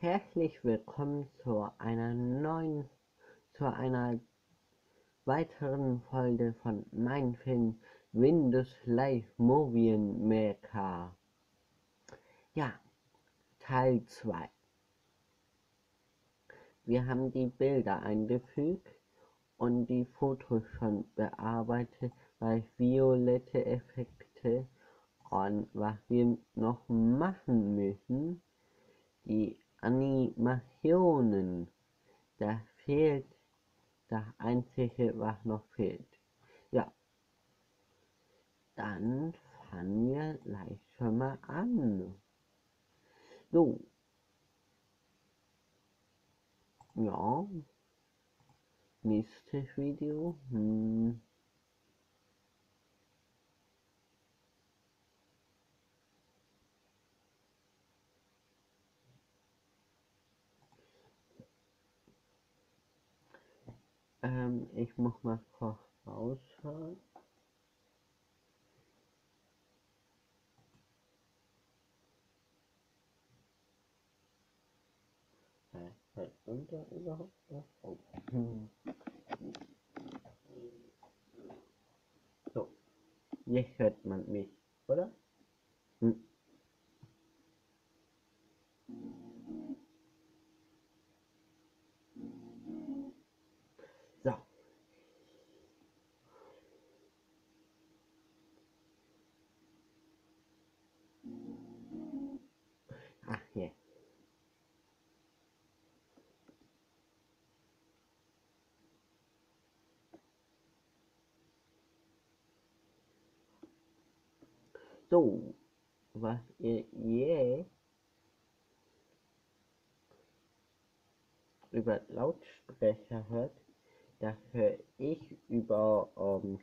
Herzlich willkommen zu einer neuen, zu einer weiteren Folge von meinem Film Windows Live Movie Maker. Ja, Teil 2. Wir haben die Bilder eingefügt und die Fotos schon bearbeitet bei violette Effekte und was wir noch machen müssen, die Animationen. Da fehlt das einzige, was noch fehlt. Ja, dann fangen wir gleich schon mal an. So. Ja. Nächstes Video. Hm. Ähm, ich muss mal kurz rausschauen. Hä, hört unter überhaupt was? Oh. So, jetzt hört man mich, oder? Hm. So. Ach, hier. So, was ihr jetzt über Lautsprecher hört, das höre ich über ähm,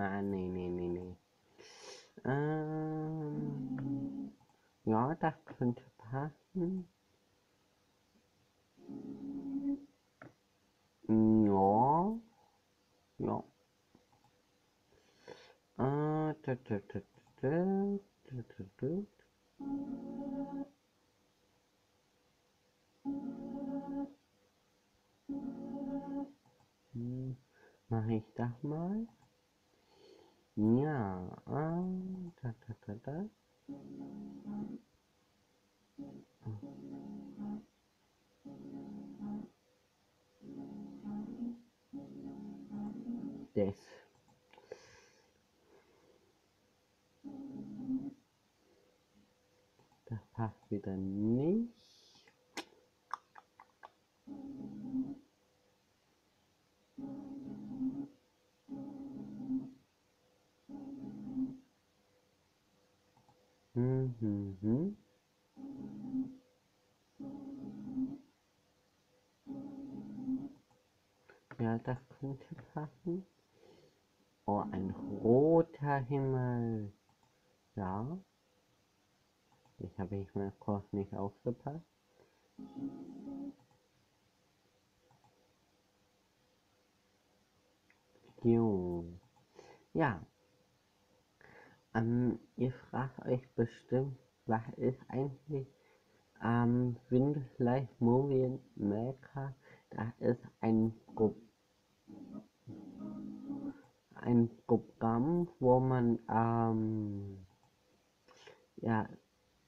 Nein, nee, nee, nee, nee. Ähm, ja, das könnte passen. Ja. Ja. Äh, tut, tut, tut, tut, tut, tut, tut. Hm, mach ich das mal? Ja, ah, da, da, Ja. Ich habe ich mal kurz nicht aufgepasst. Jo. Ja. Ähm, ihr fragt euch bestimmt, was ist eigentlich ähm, Windows Live Movie Maker? Das ist ein, ein Programm, wo man ähm, ja,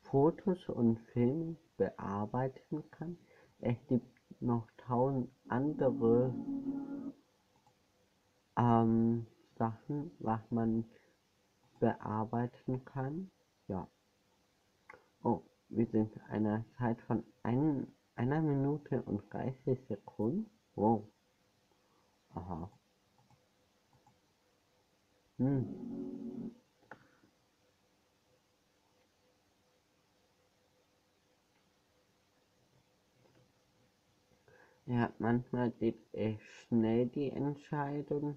Fotos und Filme bearbeiten kann. Es gibt noch tausend andere man bearbeiten kann. Ja. Oh, wir sind einer Zeit von ein, einer Minute und 30 Sekunden. Wow. Aha. Hm. Ja, manchmal geht es schnell die Entscheidung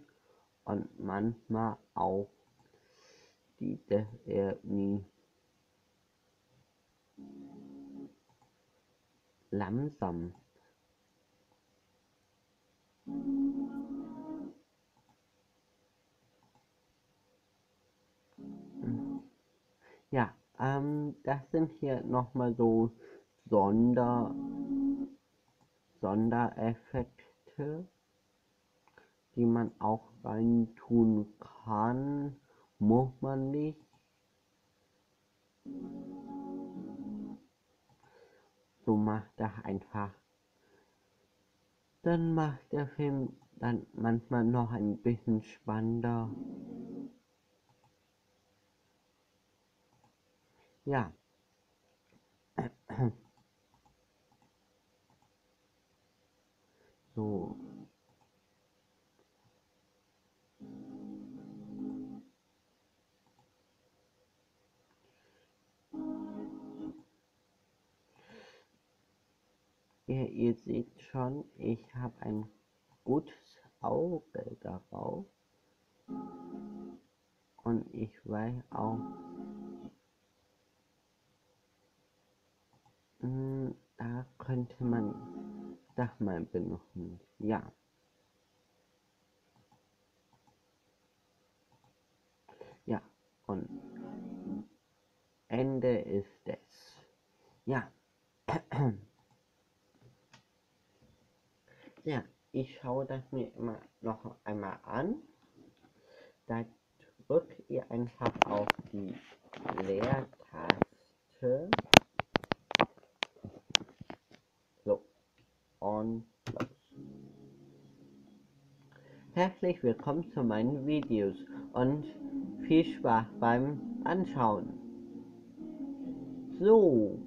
und manchmal auch die er nie langsam. Ja, ähm, das sind hier nochmal so Sonder Sondereffekte, die man auch rein tun kann, muss man nicht. So macht er einfach. Dann macht der Film dann manchmal noch ein bisschen spannender. Ja. So. Ja, ihr seht schon, ich habe ein gutes Auge darauf. Und ich weiß auch, hm, da könnte man das mal benutzen. Ja. Ja, und Ende ist es. Ja. Ja, ich schaue das mir immer noch einmal an. Da drückt ihr einfach auf die Leertaste. So, los. Herzlich willkommen zu meinen Videos und viel Spaß beim Anschauen. So.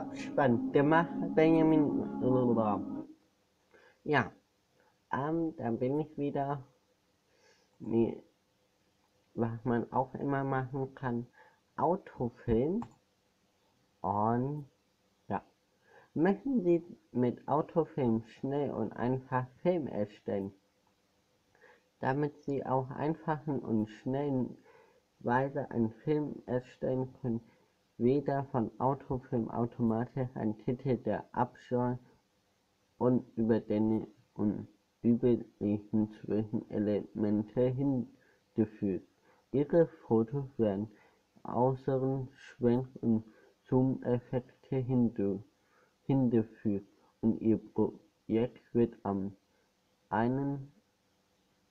Abspann gemacht, Benjamin. Ja, ähm, dann bin ich wieder. Nee, was man auch immer machen kann, Autofilm. Und ja, möchten Sie mit Autofilm schnell und einfach Film erstellen, damit Sie auch einfachen und schnellen Weise einen Film erstellen können, weder von Autofilm automatisch ein Titel der Abscheu und über den unüberlichen Zwischenelemente hingefügt. Ihre Fotos werden außeren Schwenk- und Zoom-Effekte hingefügt und Ihr Projekt wird am einen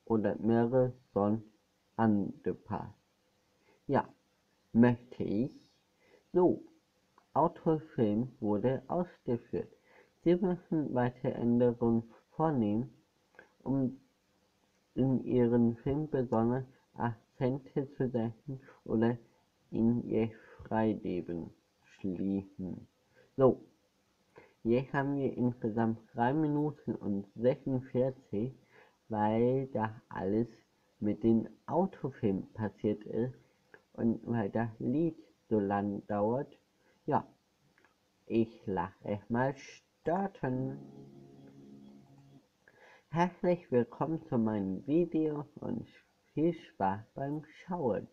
oder mehrere Sonnen angepasst. Ja, möchte ich so, Autofilm wurde ausgeführt. Sie müssen weitere Änderungen vornehmen, um in Ihren Film besonders Akzente zu setzen oder ihn je freigeben schließen. So, jetzt haben wir insgesamt 3 Minuten und 46, weil da alles mit dem Autofilm passiert ist und weil das Lied so lang dauert. Ja, ich lasse mal starten. Herzlich willkommen zu meinem Video und viel Spaß beim Schauen.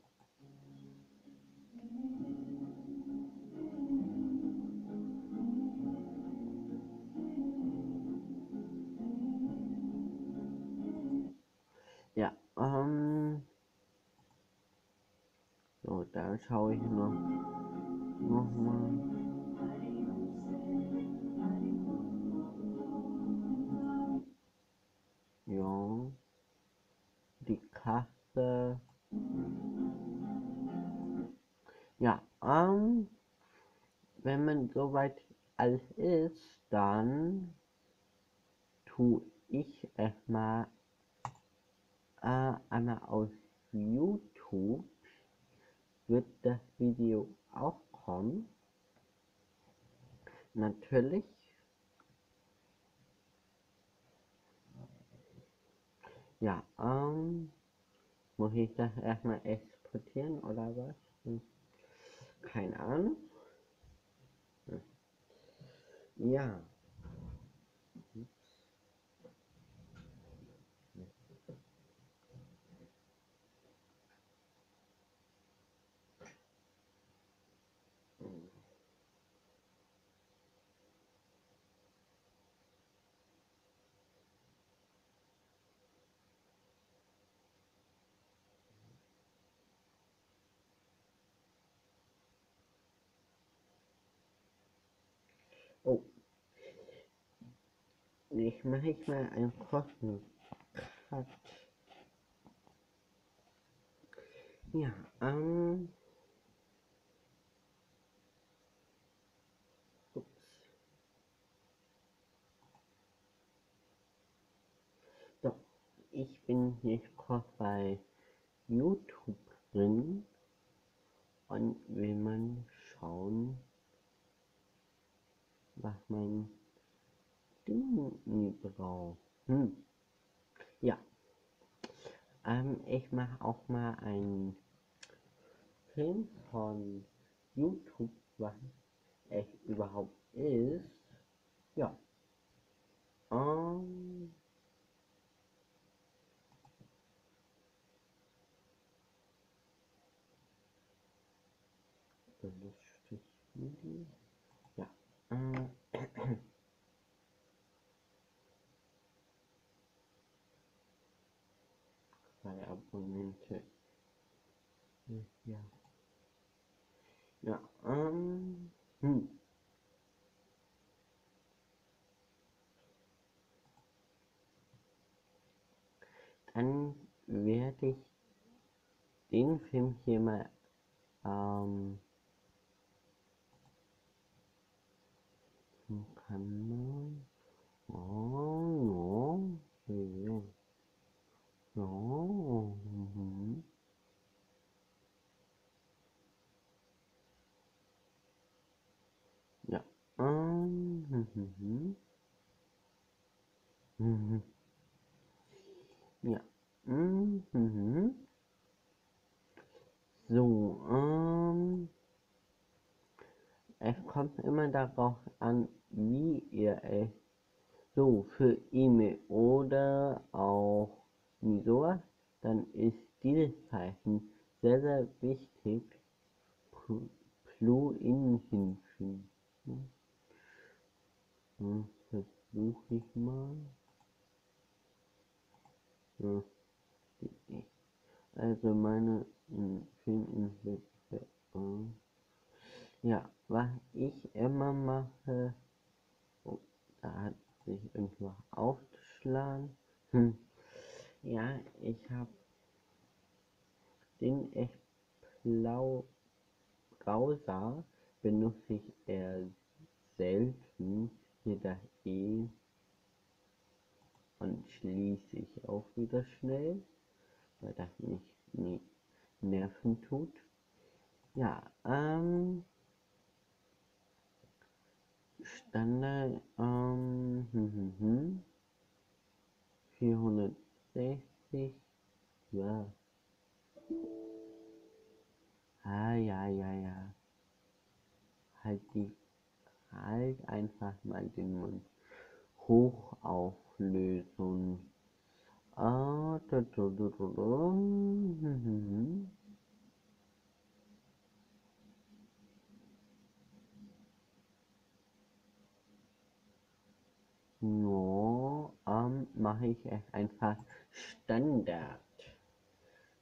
Ja, ähm. So, da schaue ich noch, noch mal. Ja, die Kasse. Ja, ähm, wenn man soweit alles ist, dann tue ich erstmal äh, einmal auf YouTube wird das Video auch kommen. Natürlich. Ja, ähm, muss ich das erstmal exportieren oder was? Hm. Keine Ahnung. Hm. Ja. Oh. Ich mache ich mal einen kurzen Cut. Ja, ähm. Ups. So, ich bin jetzt kurz bei YouTube drin und will man schauen, was mein Ding braucht. Hm. Ja. Ähm, ich mache auch mal einen Film von YouTube, was es überhaupt ist. Ja. Ähm. Ja. Äh, Abonnente. Ja. Ja, ähm. Hm. Dann werde ich den Film hier mal ähm, Kanal. Oh, ja. Ja. Ja. Mhm. Ja. Ähm, mhm. Mhm. Ja. Mhm. So, ähm, es kommt immer darauf an, wie ihr es so für E-Mail oder auch wie sowas, dann ist dieses Zeichen sehr, sehr wichtig. Plugin hinzufügen. Hm, versuche ich mal. Ja. Also meine hm, Filminspektion. Ja, was ich immer mache, oh, da hat sich irgendwas aufgeschlagen. Hm. Ja, ich habe den echt blau Browser benutze ich eher selten das E und schließe ich auch wieder schnell, weil das mich nie nerven tut. Ja, ähm, Standard, ähm, hm, hm, hm. 460, ja. Ah, ja, ja, ja. Halt die, halt einfach mal den Mund. Hochauflösung. Ah, da, da, da, da. Hm, hm, hm. Ähm, mache ich es einfach Standard.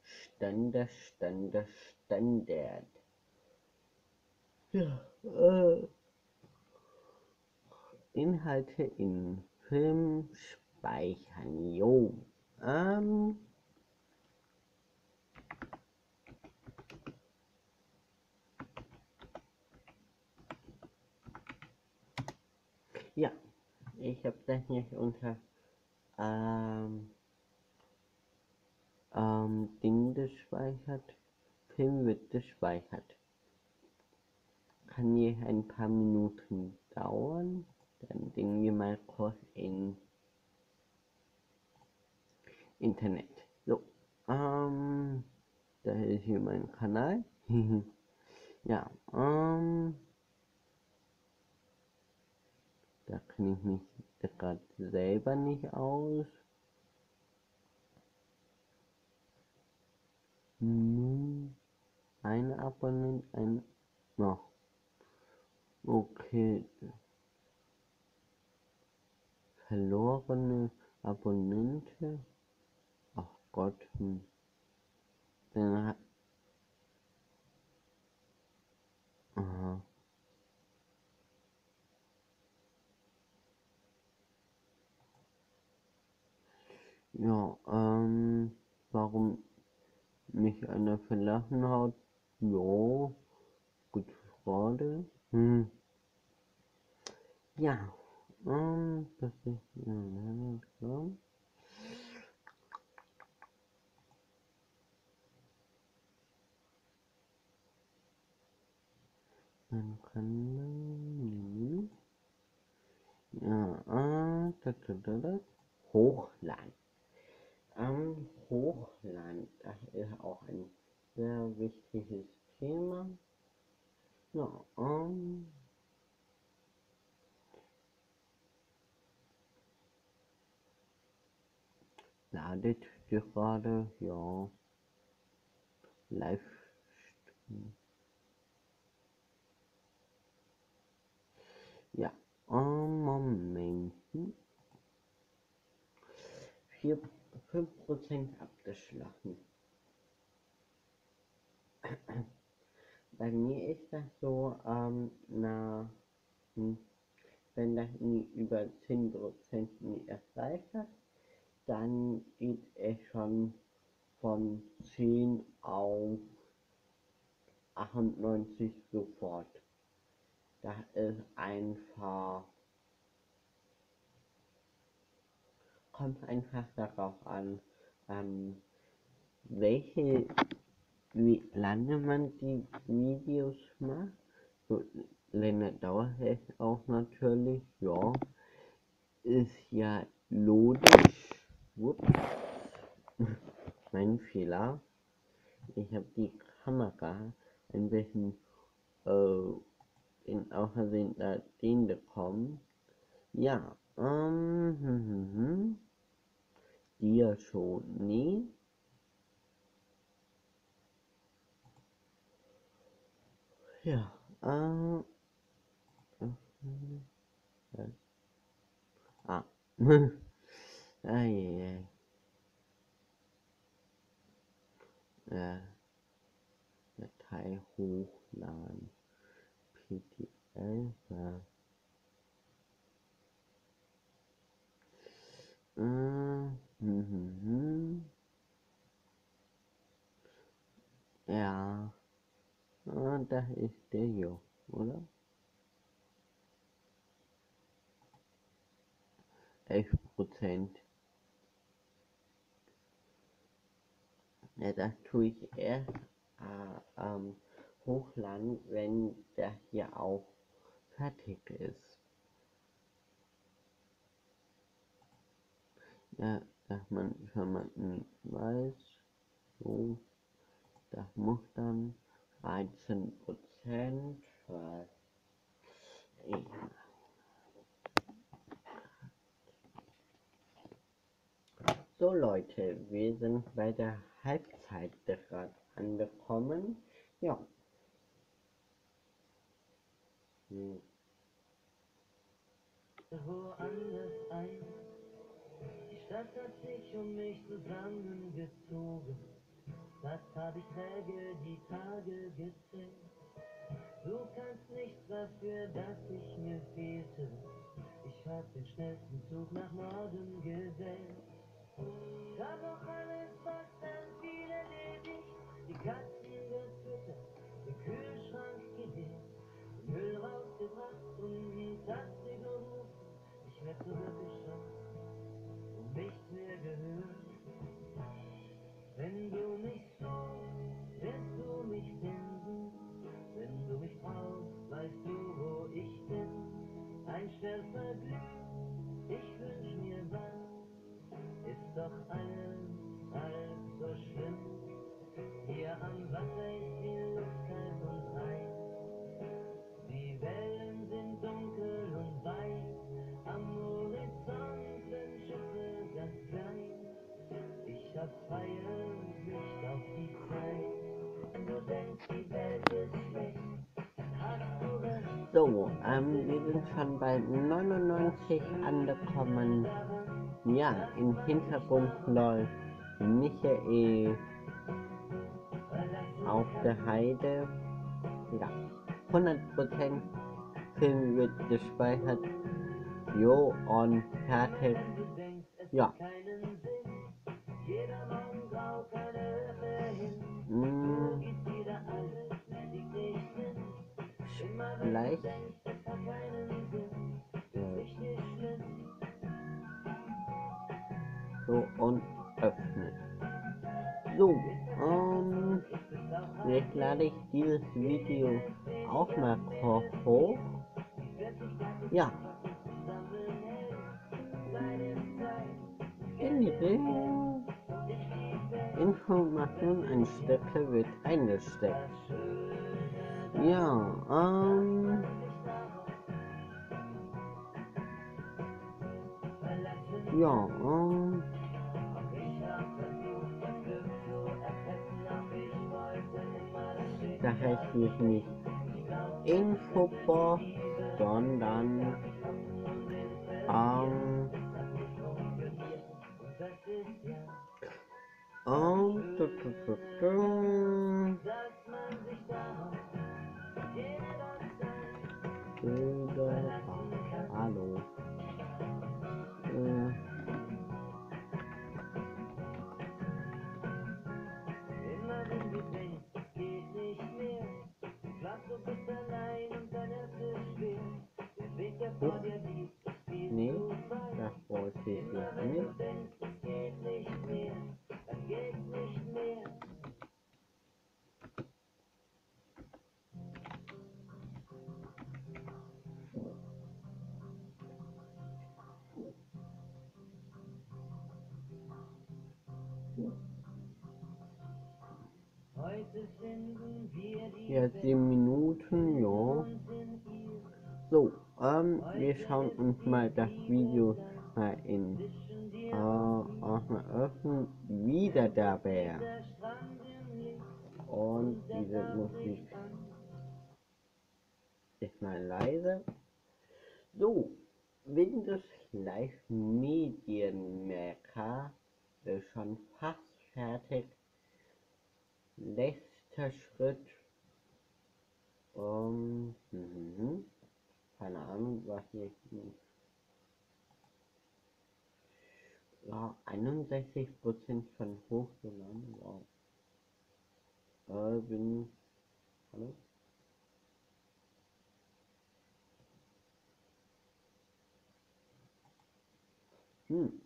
Standard, Standard, Standard. Ja, äh, Inhalte in Film speichern. Jo. Ähm, ja, ich habe das nicht unter ähm, ähm, Ding gespeichert. Film wird gespeichert. Kann hier ein paar Minuten dauern. Dann gehen wir mal kurz in Internet. So, ähm, da ist hier mein Kanal. ja, ähm, da kenne ich mich gerade selber nicht aus. Hm, ein Abonnent, ein noch. Okay. Verlorene Abonnente. Ach Gott. Hm. Dann. Ja, ähm, warum mich einer verlassen hat? Ja, gut Frage. Hm. Ja, ähm, das ist, ja, klar. Man kann, ja, äh, da, da, da, da. Hochland. Am Hochland, das ist auch ein sehr wichtiges Thema. Ja, ähm, ladet gerade, ja, live Ja, ähm, Moment. Vier, fünf Prozent abgeschlossen. Bei mir ist das so, ähm, na, hm, wenn das nie über 10% nie erreicht hat, dann geht es schon von 10 auf 98 sofort. Das ist einfach, kommt einfach darauf an, ähm, welche, wie lange man die Videos macht. So länger dauert es auch natürlich, ja. Ist ja logisch. Ups. mein Fehler. Ich habe die Kamera ein bisschen äh, in Außersehen da den bekommen. Ja, ähm, hm, hm, hm. ja schon, nee. Ja, äh, äh, ah, ai, äh, Datei hochladen, PDF. Äh, hm. Ja, ah, das ist der hier, oder? 11 Prozent. Äh, ja, das tue ich erst äh, ähm, hochladen, wenn das hier auch fertig ist. Ja, dass man schon mal weiß, so, das muss dann 13 Prozent, was, ja. So Leute, wir sind bei der Halbzeit gerade angekommen. Ja. Hm. Woanders ein. Die Stadt hat sich um mich zusammengezogen. Das habe ich träge die Tage gezählt. Du kannst nichts dafür, dass ich mir fehlte. Ich hab den schnellsten Zug nach Norden gewählt. Ich hab auch alles fast So, ähm, wir sind schon bei 99 angekommen. Ja, im Hintergrund läuft Michael auf der Heide. Ja, 100% Film wird gespeichert. Jo, und fertig. Ja. Schlimm. so, und öffnen. So, ähm, jetzt lade ich dieses Video auch mal ho- hoch. Ja. Generell Information an Städte wird eingesteckt. Ja, ähm, ja, ähm, da heißt es nicht Infobox, sondern ähm, ähm. Bilder, ah, hallo. Äh, Immer Ja, sieben Minuten, ja. So, ähm, wir schauen uns mal das Video mal in äh, mal öffnen. Wieder der Bär. Und diese Musik ist mal leise. So, Windows Live Medienmaker ist schon fast fertig. Letzter Schritt. Um, mhm. Keine Ahnung, was hier. Ja, 61% von hochgeladen. Wow. Äh, bin. Hallo? Hm.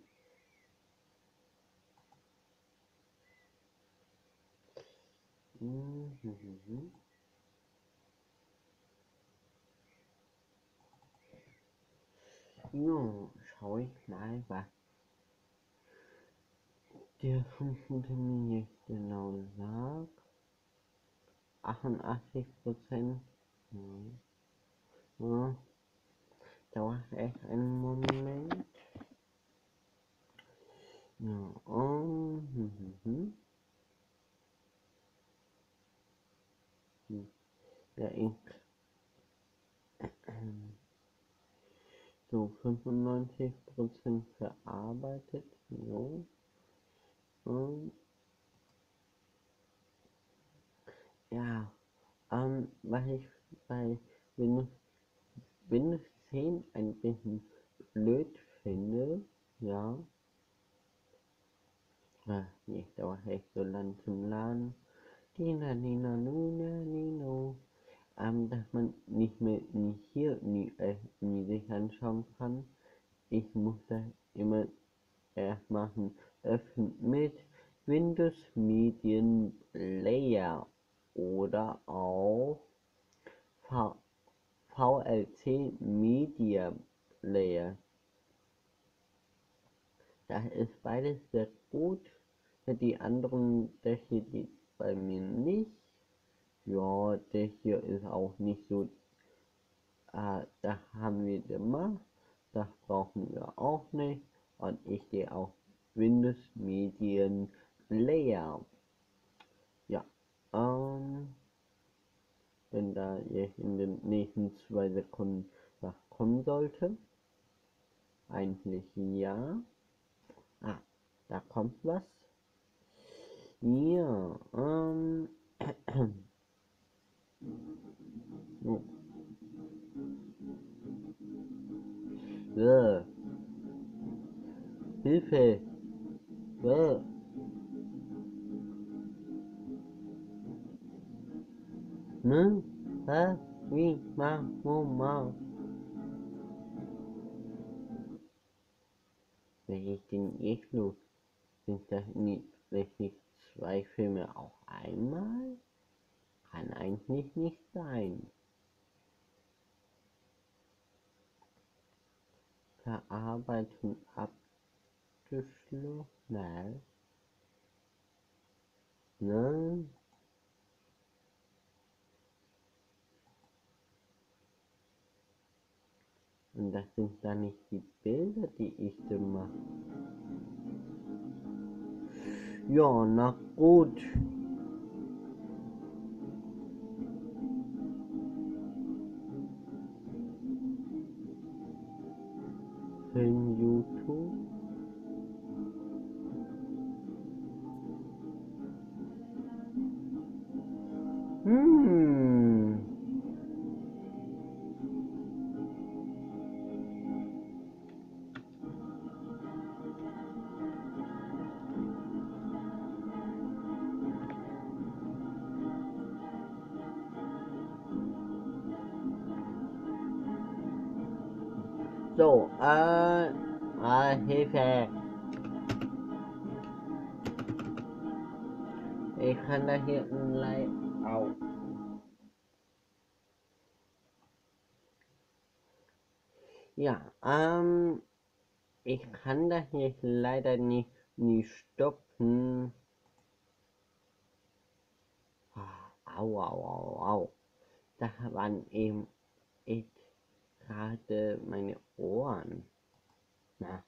Mhm. Ja, schau ich mal, was der fünften jetzt genau sagt. 88 Prozent. Ja. Ja. Dauert echt einen Moment. Ja, hm, hm, hm. Hm. Ja, ich. So, 95% verarbeitet. Jo. Und ja, ähm, was ich bei Windows, Windows 10 ein bisschen blöd finde, ja. Ah, nee, dauert echt so lang zum Laden. Dina, Nina, Nuna, Nino. Ähm, dass man nicht mehr nie hier nie, äh, nie sich anschauen kann. Ich muss das immer erst machen. Öffnen mit Windows Medien Player oder auch v VLC Media Player. Das ist beides sehr gut. Die anderen, der hier bei mir nicht. Ja, der hier ist auch nicht so. Äh, das haben wir gemacht. Das brauchen wir auch nicht. Und ich gehe auf Windows Medien Player. Ja, ähm, wenn da jetzt in den nächsten zwei Sekunden was kommen sollte. Eigentlich ja. Ah, da kommt was. Ja, ähm. so. So. Hilfe. So. Ne? Was? Wie? Ma? Wo? Ma? Wenn ich den jetzt los? Sind das nicht richtig zwei Filme auf einmal? Kann eigentlich nicht sein. Verarbeitung abgeschlossen? Nein. Und das sind dann nicht die Bilder, die ich gemacht Ja, na gut. Film Ich kann da hier live auf. Ja, ähm, ich kann das jetzt leider nicht, nicht stoppen. Ah, Au, au, au, au. Das waren eben echt gerade meine Ohren. Na,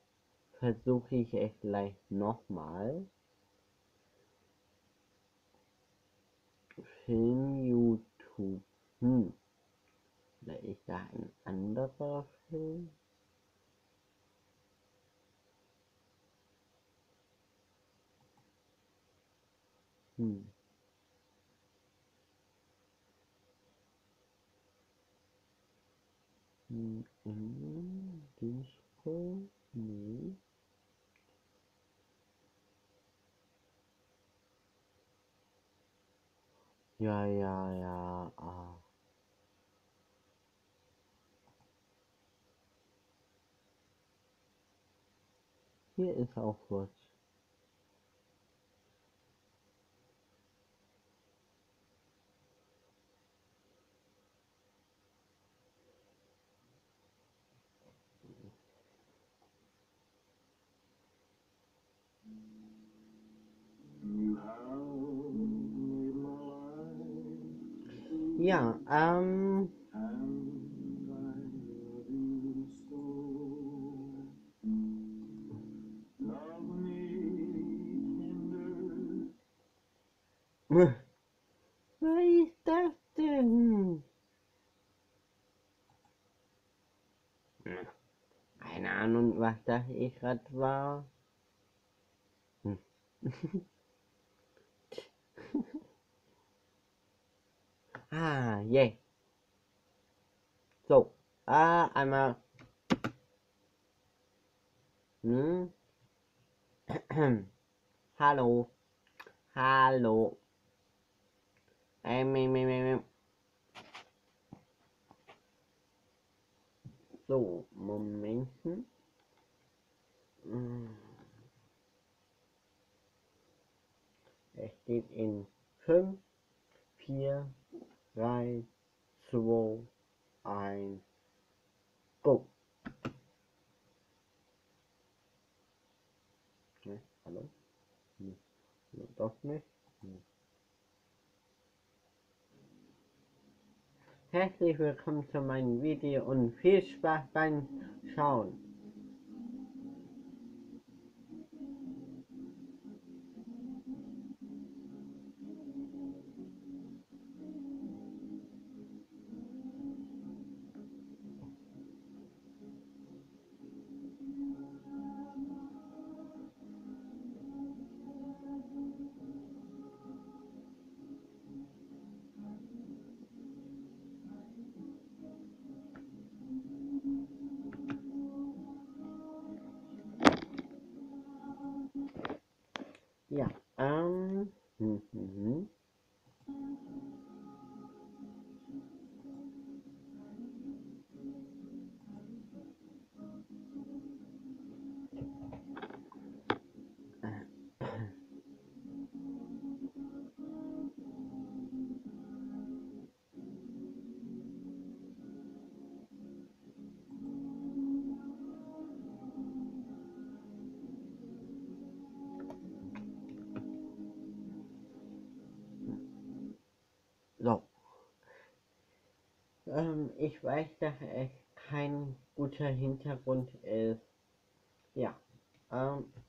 versuche ich es gleich nochmal. Film YouTube. Hm. Oder ist da ein anderer Film? Hm. Hm, hm, Disco? Nee. Ja, ja, ja. Ah. Hier ist auch was. Ähm, was ist das denn? Hm, Keine Ahnung, was das ich grad war. Hm. ah, yeah. So, ah, einmal. Hm? Hallo. Hallo. Ähm, ähm, ähm, ähm. So, Momenten. Hm. Es steht in 5, 4, 3, 2, 1, go. Ne, hallo? Ne, Doch nicht? Hm. Herzlich willkommen zu meinem Video und viel Spaß beim Schauen. Ähm, ich weiß, dass es kein guter Hintergrund ist. Ja. Ähm.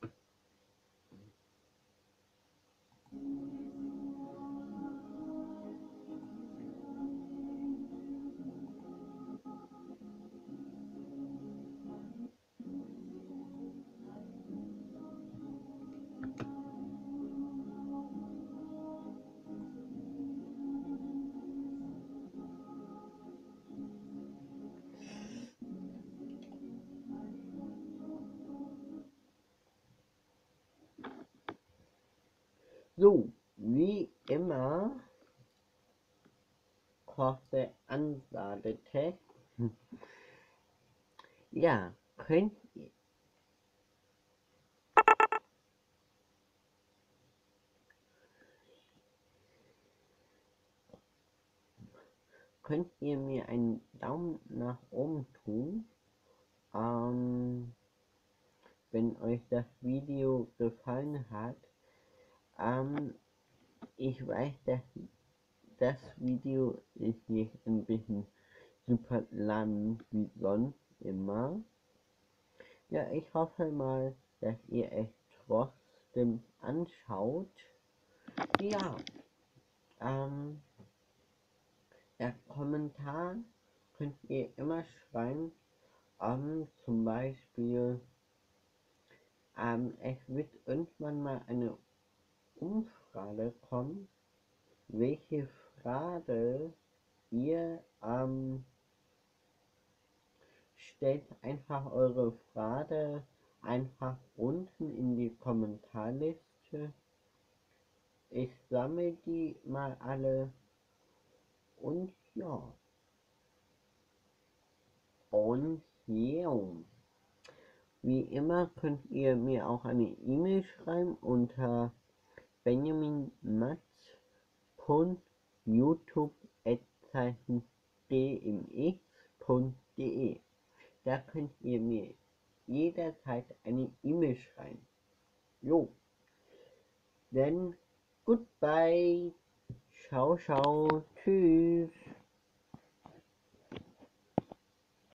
So, wie immer, kurze Ansagetext. Ja, könnt ihr. Könnt ihr mir einen Daumen nach oben tun, ähm, wenn euch das Video gefallen hat. Ähm, ich weiß, dass das Video ist jetzt ein bisschen super lang wie sonst immer. Ja, ich hoffe mal, dass ihr es trotzdem anschaut. Ja, ähm, der Kommentar könnt ihr immer schreiben, ähm, zum Beispiel, ähm, es wird irgendwann mal eine Umfrage kommen, welche Frage ihr ähm, stellt einfach eure Frage einfach unten in die Kommentarliste. Ich sammle die mal alle und ja. Und ja. Wie immer könnt ihr mir auch eine E-Mail schreiben unter benjamin.youtube.gmx.de. Da könnt ihr mir jederzeit eine E-Mail schreiben. Jo. Then goodbye. Ciao, ciao. Tschüss.